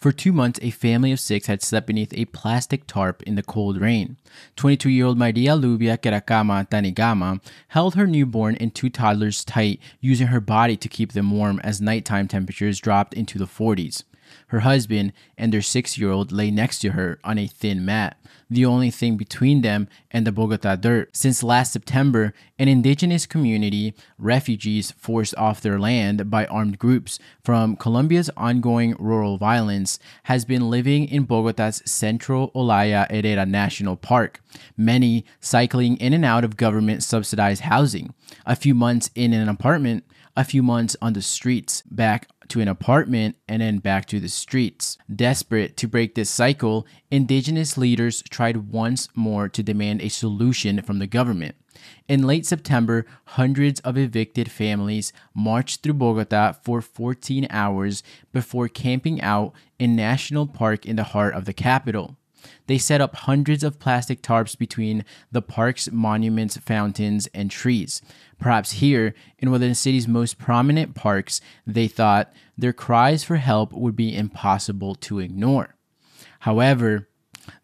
For two months, a family of six had slept beneath a plastic tarp in the cold rain. 22 year old Maria Lubia Kerakama Tanigama held her newborn and two toddlers tight, using her body to keep them warm as nighttime temperatures dropped into the 40s. Her husband and their six year old lay next to her on a thin mat, the only thing between them and the Bogota dirt. Since last September, an indigenous community, refugees forced off their land by armed groups from Colombia's ongoing rural violence, has been living in Bogota's central Olaya Herrera National Park, many cycling in and out of government subsidized housing, a few months in an apartment, a few months on the streets, back to an apartment and then back to the streets. Desperate to break this cycle, indigenous leaders tried once more to demand a solution from the government. In late September, hundreds of evicted families marched through Bogota for 14 hours before camping out in National Park in the heart of the capital. They set up hundreds of plastic tarps between the park's monuments, fountains, and trees. Perhaps here, in one of the city's most prominent parks, they thought their cries for help would be impossible to ignore. However,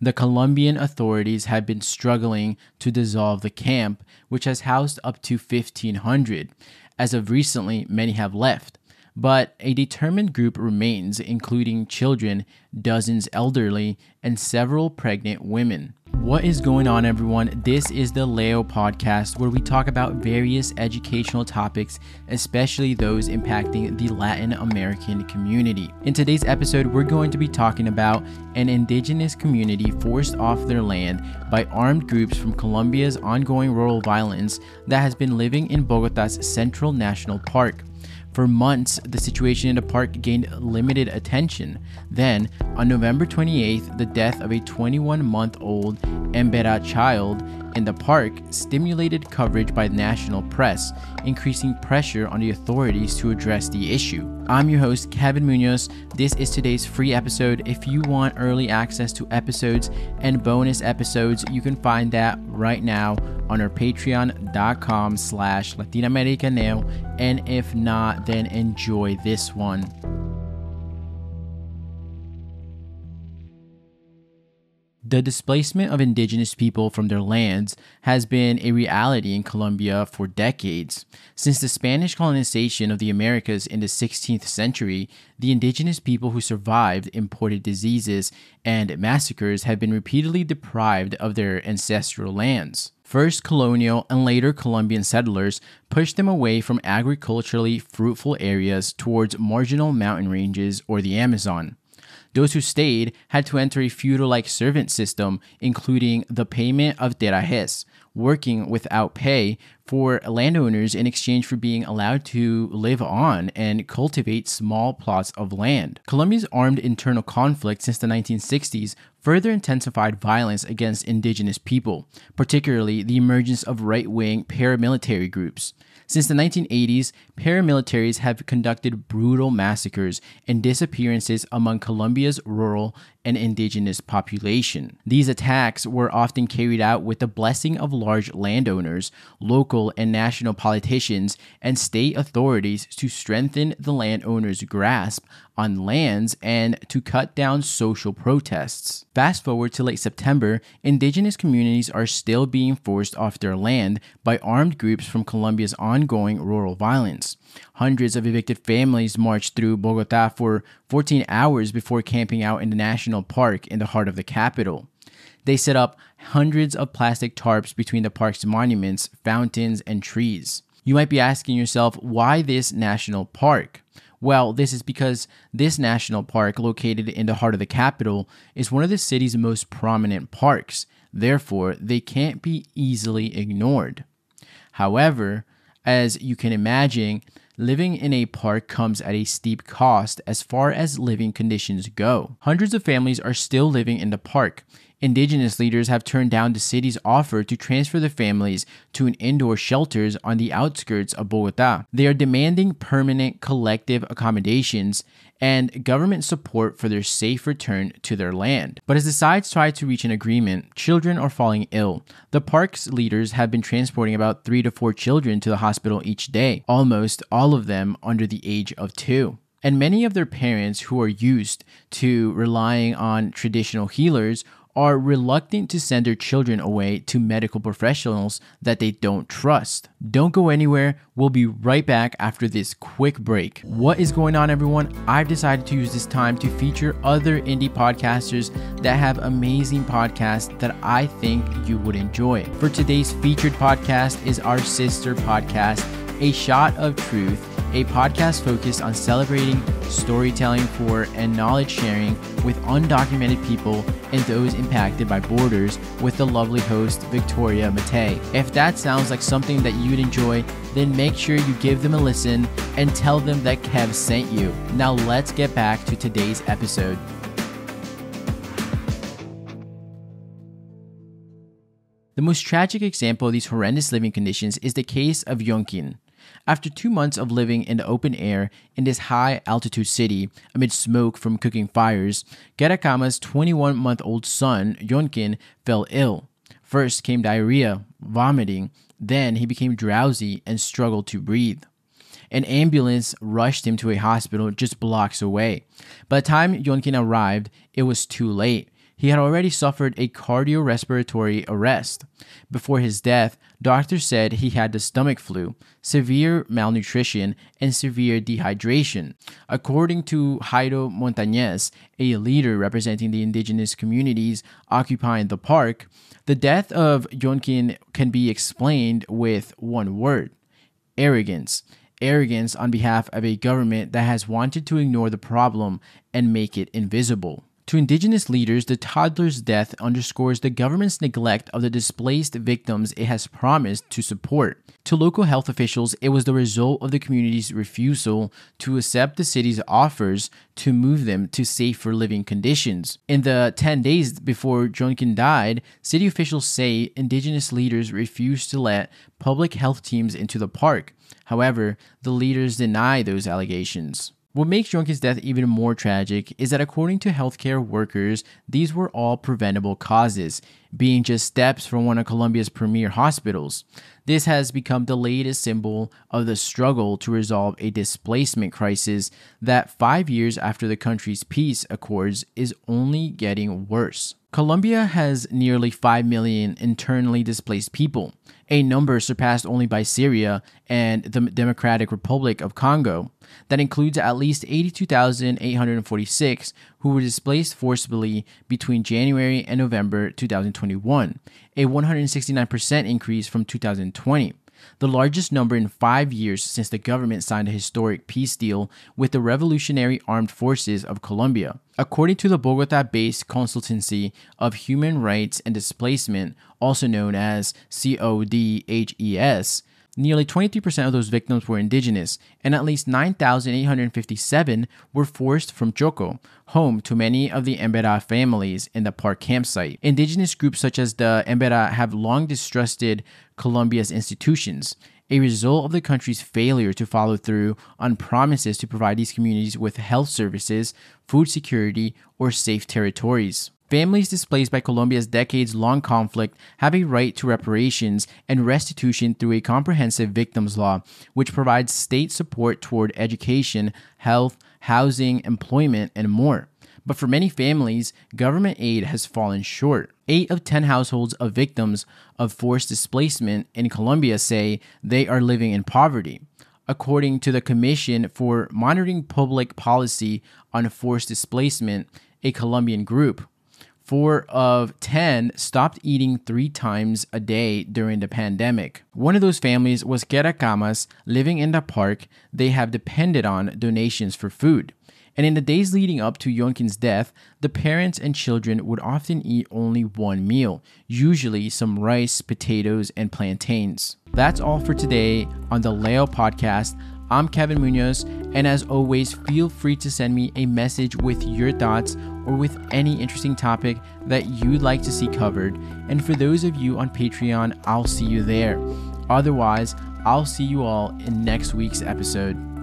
the Colombian authorities had been struggling to dissolve the camp, which has housed up to 1,500. As of recently, many have left. But a determined group remains, including children, dozens elderly, and several pregnant women. What is going on, everyone? This is the Leo podcast where we talk about various educational topics, especially those impacting the Latin American community. In today's episode, we're going to be talking about an indigenous community forced off their land by armed groups from Colombia's ongoing rural violence that has been living in Bogota's Central National Park. For months, the situation in the park gained limited attention. Then, on November 28th, the death of a 21 month old Embera child in the park stimulated coverage by national press, increasing pressure on the authorities to address the issue. I'm your host, Kevin Munoz. This is today's free episode. If you want early access to episodes and bonus episodes, you can find that right now on our patreon.com slash latinamericaneo. And if not, then enjoy this one. The displacement of indigenous people from their lands has been a reality in Colombia for decades. Since the Spanish colonization of the Americas in the 16th century, the indigenous people who survived imported diseases and massacres have been repeatedly deprived of their ancestral lands. First colonial and later Colombian settlers pushed them away from agriculturally fruitful areas towards marginal mountain ranges or the Amazon. Those who stayed had to enter a feudal like servant system, including the payment of terrajes, working without pay for landowners in exchange for being allowed to live on and cultivate small plots of land. Colombia's armed internal conflict since the 1960s further intensified violence against indigenous people, particularly the emergence of right wing paramilitary groups. Since the 1980s, paramilitaries have conducted brutal massacres and disappearances among Colombia's rural and indigenous population. These attacks were often carried out with the blessing of large landowners, local and national politicians, and state authorities to strengthen the landowners' grasp on lands and to cut down social protests. Fast forward to late September, indigenous communities are still being forced off their land by armed groups from Colombia's ongoing rural violence. Hundreds of evicted families marched through Bogota for 14 hours before camping out in the national park in the heart of the capital. They set up hundreds of plastic tarps between the park's monuments, fountains, and trees. You might be asking yourself, why this national park? Well, this is because this national park, located in the heart of the capital, is one of the city's most prominent parks. Therefore, they can't be easily ignored. However, as you can imagine, living in a park comes at a steep cost as far as living conditions go. Hundreds of families are still living in the park. Indigenous leaders have turned down the city's offer to transfer the families to an indoor shelters on the outskirts of Bogota. They are demanding permanent collective accommodations and government support for their safe return to their land. But as the sides try to reach an agreement, children are falling ill. The park's leaders have been transporting about three to four children to the hospital each day, almost all of them under the age of two. And many of their parents who are used to relying on traditional healers are reluctant to send their children away to medical professionals that they don't trust. Don't go anywhere. We'll be right back after this quick break. What is going on, everyone? I've decided to use this time to feature other indie podcasters that have amazing podcasts that I think you would enjoy. For today's featured podcast is our sister podcast, A Shot of Truth a podcast focused on celebrating storytelling for and knowledge sharing with undocumented people and those impacted by borders with the lovely host Victoria Matei. If that sounds like something that you'd enjoy, then make sure you give them a listen and tell them that Kev sent you. Now let's get back to today's episode. The most tragic example of these horrendous living conditions is the case of Yonkin. After two months of living in the open air in this high altitude city amid smoke from cooking fires, Gerakama's 21 month old son, Yonkin, fell ill. First came diarrhea, vomiting, then he became drowsy and struggled to breathe. An ambulance rushed him to a hospital just blocks away. By the time Yonkin arrived, it was too late. He had already suffered a cardiorespiratory arrest. Before his death, doctors said he had the stomach flu, severe malnutrition, and severe dehydration. According to Jairo Montañez, a leader representing the indigenous communities occupying the park, the death of Yonkin can be explained with one word arrogance arrogance on behalf of a government that has wanted to ignore the problem and make it invisible. To indigenous leaders, the toddler's death underscores the government's neglect of the displaced victims it has promised to support. To local health officials, it was the result of the community's refusal to accept the city's offers to move them to safer living conditions. In the 10 days before Jonkin died, city officials say indigenous leaders refused to let public health teams into the park. However, the leaders deny those allegations. What makes Jonkin's death even more tragic is that, according to healthcare workers, these were all preventable causes, being just steps from one of Colombia's premier hospitals. This has become the latest symbol of the struggle to resolve a displacement crisis that, five years after the country's peace accords, is only getting worse. Colombia has nearly 5 million internally displaced people, a number surpassed only by Syria and the Democratic Republic of Congo. That includes at least 82,846 who were displaced forcibly between January and November 2021, a 169% increase from 2020 the largest number in five years since the government signed a historic peace deal with the Revolutionary Armed Forces of Colombia. According to the Bogota based Consultancy of Human Rights and Displacement, also known as CODHES, Nearly 23% of those victims were indigenous, and at least 9,857 were forced from Choco, home to many of the Embera families in the park campsite. Indigenous groups such as the Embera have long distrusted Colombia's institutions, a result of the country's failure to follow through on promises to provide these communities with health services, food security, or safe territories. Families displaced by Colombia's decades long conflict have a right to reparations and restitution through a comprehensive victims law, which provides state support toward education, health, housing, employment, and more. But for many families, government aid has fallen short. Eight of 10 households of victims of forced displacement in Colombia say they are living in poverty. According to the Commission for Monitoring Public Policy on Forced Displacement, a Colombian group, Four of 10 stopped eating three times a day during the pandemic. One of those families was Kerakamas living in the park. They have depended on donations for food. And in the days leading up to Yonkin's death, the parents and children would often eat only one meal, usually some rice, potatoes, and plantains. That's all for today on the Leo podcast. I'm Kevin Munoz, and as always, feel free to send me a message with your thoughts or with any interesting topic that you'd like to see covered. And for those of you on Patreon, I'll see you there. Otherwise, I'll see you all in next week's episode.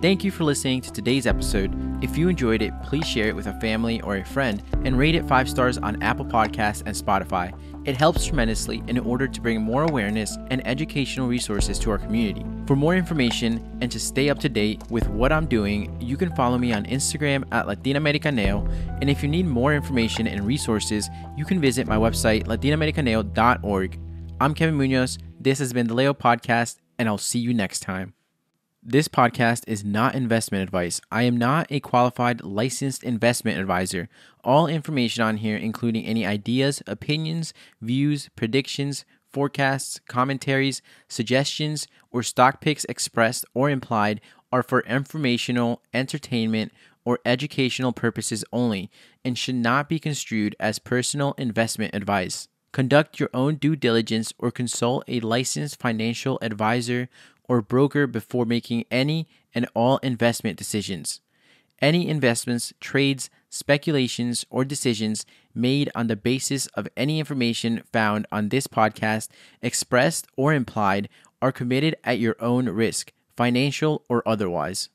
Thank you for listening to today's episode. If you enjoyed it, please share it with a family or a friend and rate it five stars on Apple Podcasts and Spotify. It helps tremendously in order to bring more awareness and educational resources to our community. For more information and to stay up to date with what I'm doing, you can follow me on Instagram at Latinamericaneo. And if you need more information and resources, you can visit my website, latinamericaneo.org. I'm Kevin Munoz. This has been the Leo Podcast, and I'll see you next time. This podcast is not investment advice. I am not a qualified licensed investment advisor. All information on here, including any ideas, opinions, views, predictions, forecasts, commentaries, suggestions, or stock picks expressed or implied, are for informational, entertainment, or educational purposes only and should not be construed as personal investment advice. Conduct your own due diligence or consult a licensed financial advisor or broker before making any and all investment decisions. Any investments, trades, speculations, or decisions made on the basis of any information found on this podcast, expressed or implied, are committed at your own risk, financial or otherwise.